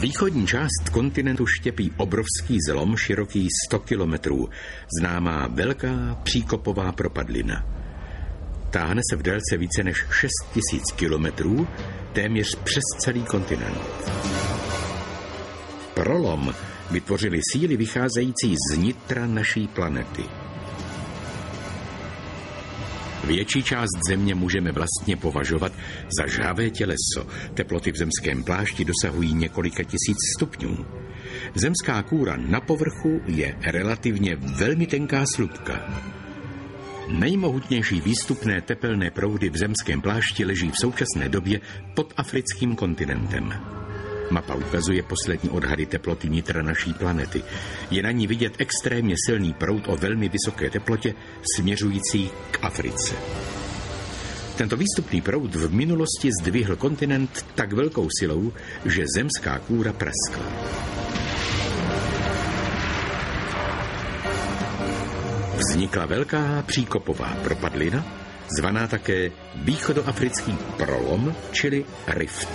Východní část kontinentu štěpí obrovský zlom široký 100 kilometrů, známá velká příkopová propadlina. Táhne se v délce více než 6 tisíc kilometrů, téměř přes celý kontinent. Prolom vytvořili síly vycházející z nitra naší planety. Větší část země můžeme vlastně považovat za žhavé těleso. Teploty v zemském plášti dosahují několika tisíc stupňů. Zemská kůra na povrchu je relativně velmi tenká slupka. Nejmohutnější výstupné tepelné proudy v zemském plášti leží v současné době pod africkým kontinentem. Mapa ukazuje poslední odhady teploty nitra naší planety. Je na ní vidět extrémně silný proud o velmi vysoké teplotě směřující k Africe. Tento výstupný proud v minulosti zdvihl kontinent tak velkou silou, že zemská kůra praskla. Vznikla velká příkopová propadlina, zvaná také východoafrický prolom, čili rift.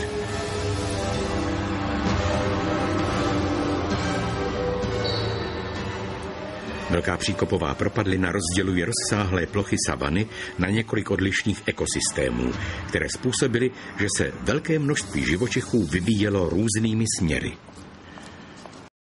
Velká příkopová propadlina rozděluje rozsáhlé plochy savany na několik odlišných ekosystémů, které způsobily, že se velké množství živočichů vyvíjelo různými směry.